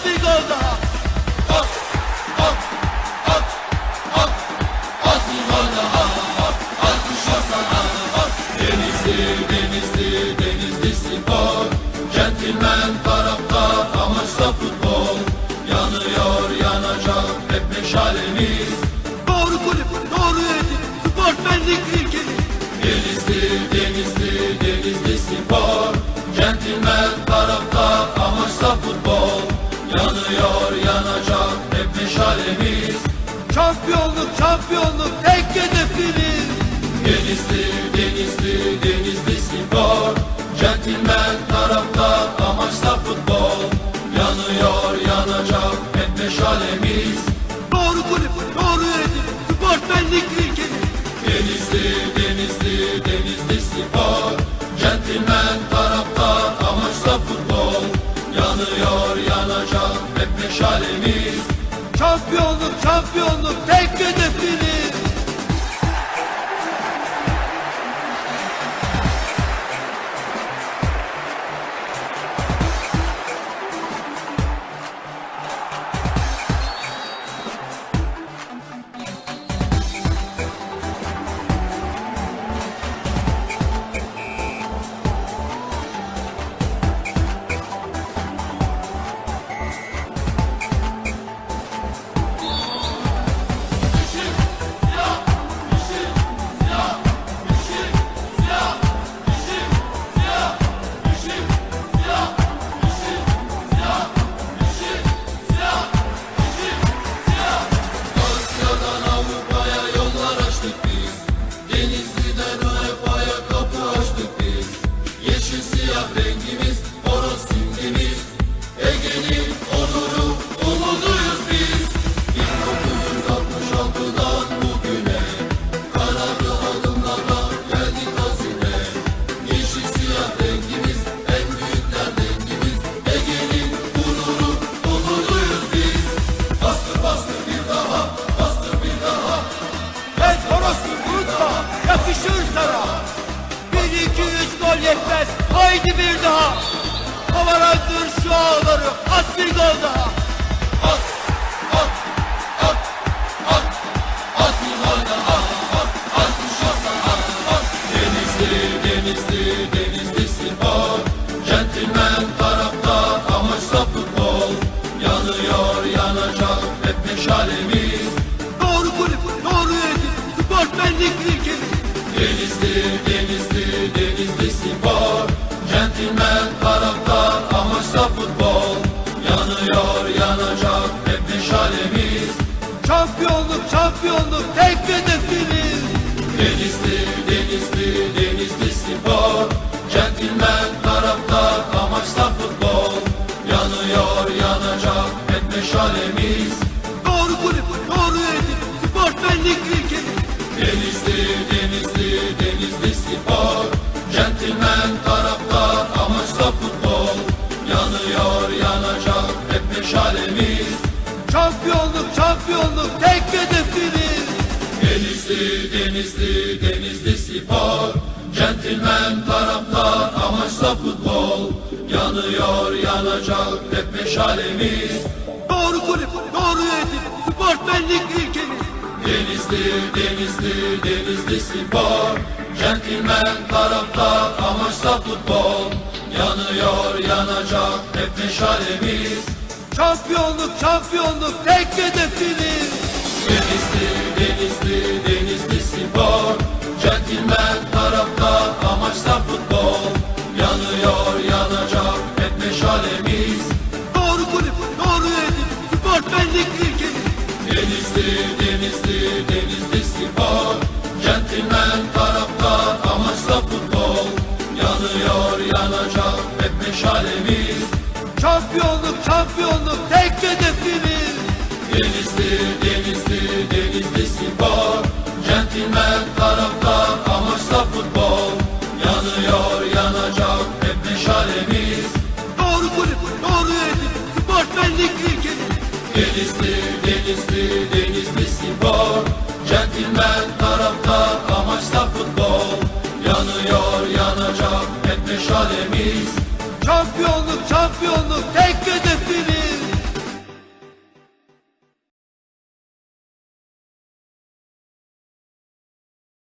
at bir gol daha. At, at, at, at, at bir gol daha. At, alkışla sana. At, Denizli, Denizli, Denizli spor. Centilmen taraftar, amaçla futbol. Yanıyor, yanacak hep meşalemiz. Doğru kulüp, doğru yönetim, sportmenlik ilkeli. Denizli, Denizli, Denizli, Denizli, Denizli spor. Centilmen taraftar amaçla futbol. Yanıyor, yanacak hep meşalemiz. Doğru kulüp, doğru yönetim, sportmenlik ilkeli. Denizli, Denizli, Denizli spor. Centilmen taraftar amaçla futbol. Yanıyor, yanacak hep meşalemiz. Şampiyonluk, şampiyonluk tek hedefimiz. Bir gol daha. At, at, at, at, at bir gol At, alkışla sana At, Denizli, Denizli, Denizli spor Centilmen taraftar, amaçla futbol. Yanıyor, yanacak hep meşalemiz. Doğru kulüp, doğru yönetim, sportmenlik ilkeli. Denizli, Denizli, Denizli spor Centilmen taraftar, Şampiyonluk, şampiyonluk tek hedefimiz. Denizli, Denizli, Denizli spor. Centilmen taraftar, amaçla futbol. Yanıyor, yanacak hep meşalemiz. Doğru kulüp, doğru yönetim, sportmenlik ilkeli. Denizli, Denizli, Denizli spor. Centilmen taraftar, amaçla futbol. Yanıyor, yanacak hep meşalemiz Şampiyonluk, şampiyonluk tek hedefimiz. Denizli, Denizli, Denizli spor. Centilmen taraftar, amaçla futbol. Yanıyor, yanacak hep meşalemiz. Doğru kulüp, doğru yönetim, sportmenlik ilkeli. Denizli, Denizli, Denizli spor. Centilmen taraftar, amaçla futbol. Yanıyor, yanacak hep meşalemiz Şampiyonluk, şampiyonluk tek hedefimiz. Denizli, Denizli, Denizli spor. Centilmen taraftar, amaçla futbol. Yanıyor, yanacak hep meşalemiz. Doğru kulüp, doğru yönetim, sportmenlik ilkeli. Denizli, Denizli, Denizli spor. Centilmen taraftar, amaçla futbol. Yanıyor, yanacak hep meşalemiz Şampiyonluk, şampiyonluk tek hedefimiz. Denizli, Denizli, Denizli spor. Centilmen taraftar, amaçla futbol. Yanıyor, yanacak hep meşalemiz Doğru kulüp, doğru yönetim, sportmenlik ilkeli. Denizli, Denizli, Denizli spor. Centilmen taraftar, amaçla futbol. Yanıyor, yanacak hep meşalemiz Şampiyonluk şampiyonluk. Tek